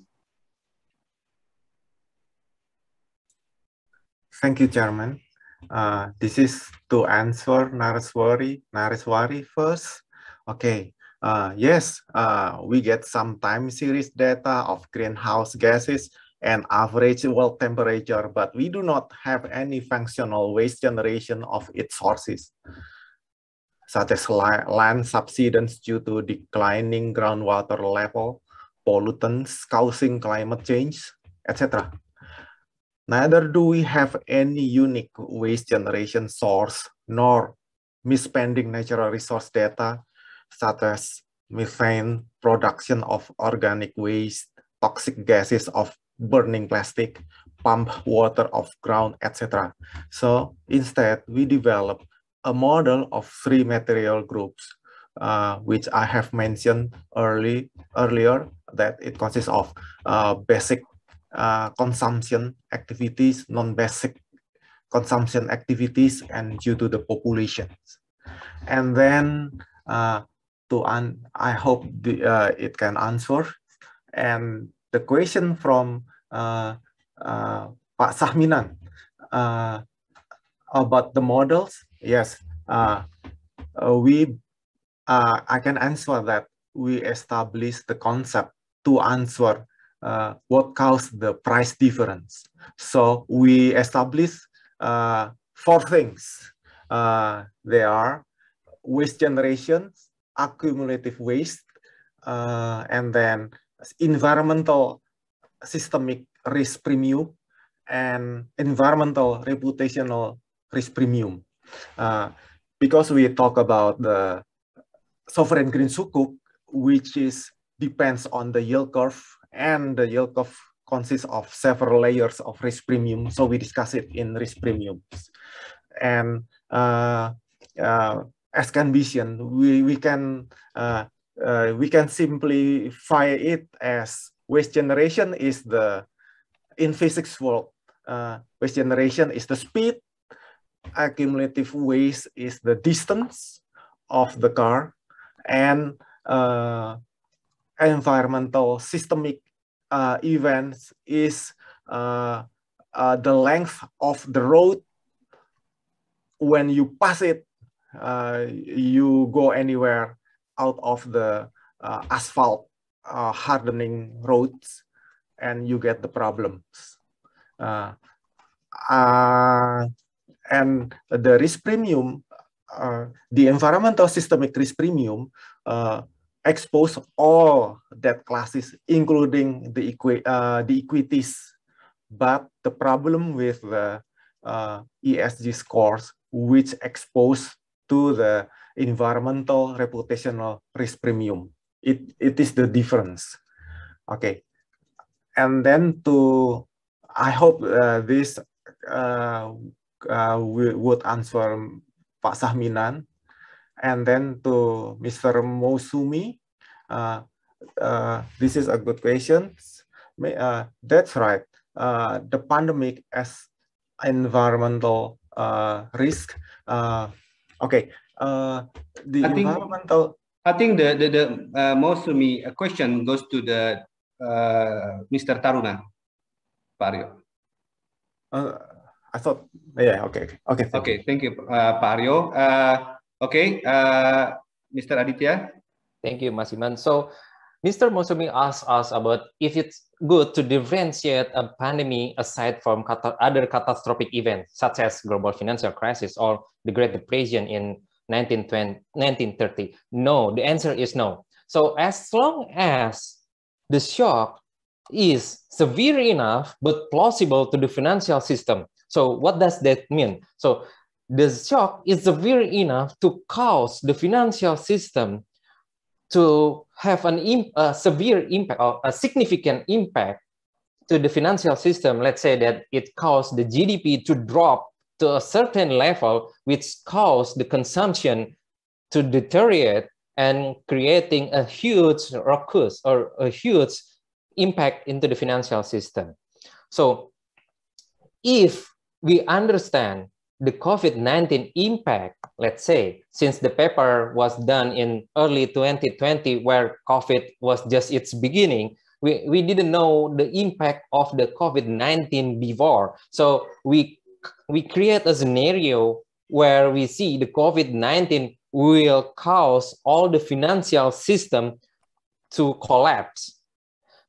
Thank you, Chairman. Uh, this is to answer Nareswari, Nareswari first. Okay, uh, yes, uh, we get some time series data of greenhouse gases and average world temperature, but we do not have any functional waste generation of its sources, such as land subsidence due to declining groundwater level, pollutants causing climate change, etc. Neither do we have any unique waste generation source, nor misspending natural resource data, such as methane production of organic waste, toxic gases of burning plastic, pump water off ground, etc. So instead, we develop a model of three material groups, uh, which I have mentioned early earlier, that it consists of uh, basic uh, consumption activities, non-basic consumption activities, and due to the populations. And then uh, to an I hope the, uh, it can answer. And the question from uh, uh, Pak Sahminan uh, about the models, yes, uh, uh, we uh, I can answer that we established the concept to answer uh, what caused the price difference. So we established uh, four things. Uh, they are waste generation, accumulative waste, uh, and then environmental systemic risk premium and environmental reputational risk premium. Uh, because we talk about the sovereign green sukuk, which is depends on the yield curve, and the yield curve consists of several layers of risk premium. So we discuss it in risk premiums. And uh, uh, as condition, we, we can uh, uh, we can simplify it as waste generation is the, in physics world, uh, waste generation is the speed, accumulative waste is the distance of the car, and uh, environmental systemic uh, events is uh, uh, the length of the road when you pass it, you go anywhere out of the asphalt uh, hardening roads and you get the problems. Uh, uh, and the risk premium, uh, the environmental systemic risk premium uh, expose all debt classes, including the, equi uh, the equities. But the problem with the ESG scores, which expose to the environmental reputational risk premium. It it is the difference. Okay. And then to i hope uh, this uh, uh, would answer pak sahminan. And then to mr Mousumi uh, uh, this is a good question. Uh, that's right. Uh, the pandemic as environmental uh, risk. Uh, okay, uh, the I think- environmental. I think the the, the uh, most of me a question goes to the uh, Mr. Taruna, Pak Aryo. Uh, I thought, yeah, okay, okay, okay. Thank Okay, thank you, uh, Pak Aryo. Uh, okay, uh, Mr. Aditya. Thank you, Masiman. So, Mr. Mousumi asked us about if it's good to differentiate a pandemic aside from cata- other catastrophic events, such as global financial crisis or the Great Depression in 1920, 1930. No, the answer is no. So, as long as the shock is severe enough but plausible to the financial system. So, what does that mean? So, the shock is severe enough to cause the financial system to have an im- a severe impact or a significant impact to the financial system, let's say that it caused the GDP to drop to a certain level, which caused the consumption to deteriorate and creating a huge ruckus or a huge impact into the financial system. So if we understand the COVID-19 impact, let's say, since the paper was done in early 2020, where COVID was just its beginning, we, we didn't know the impact of the COVID-19 before. So we, we create a scenario where we see the COVID-19 will cause all the financial system to collapse.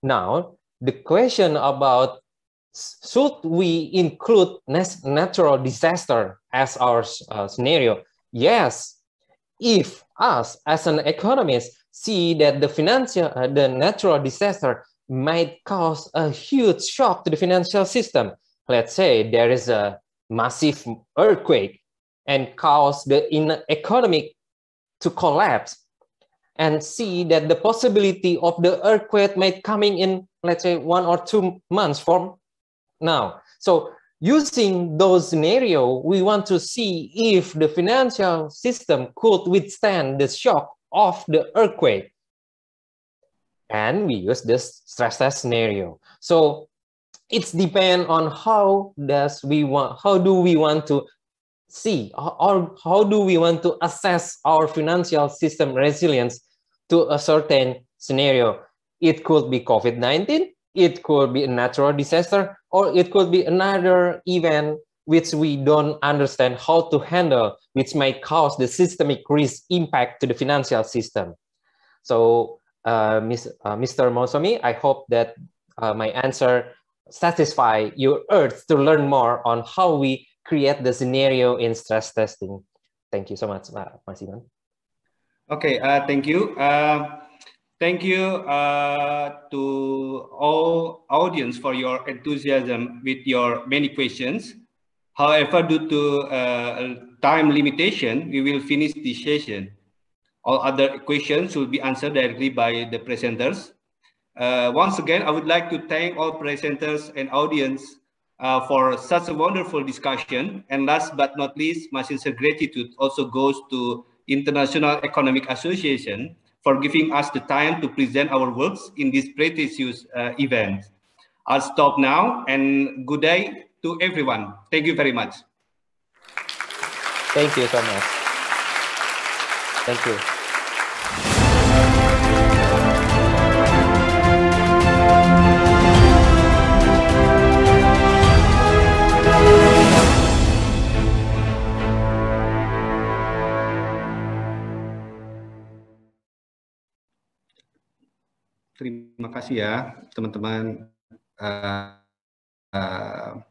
Now, the question about should we include natural disaster as our uh, scenario? Yes, if us as an economist see that the financial, uh, the natural disaster might cause a huge shock to the financial system. Let's say there is a massive earthquake and cause the in economic to collapse and see that the possibility of the earthquake might coming in let's say one or two months from now. So using those scenario, we want to see if the financial system could withstand the shock of the earthquake. And we use this stress test scenario. So it's depend on how does we want, how do we want to see or how do we want to assess our financial system resilience to a certain scenario. It could be COVID-19, it could be a natural disaster, or it could be another event which we don't understand how to handle, which might cause the systemic risk impact to the financial system. So, uh, Ms., uh, Mr. Mousumi, I hope that uh, my answer satisfy your urge to learn more on how we create the scenario in stress testing. Thank you so much, Mas Iman. Okay, uh, thank you. Thank you uh, to all audience for your enthusiasm with your many questions. However, due to uh, time limitation, we will finish the session. All other questions will be answered directly by the presenters. Uh, once again, I would like to thank all presenters and audience uh, for such a wonderful discussion. And last but not least, my sincere gratitude also goes to International Economic Association for giving us the time to present our works in this prestigious uh, event. I'll stop now and good day to everyone. Thank you very much. Thank you so much. Thank you. Terima kasih ya teman-teman. Uh, uh,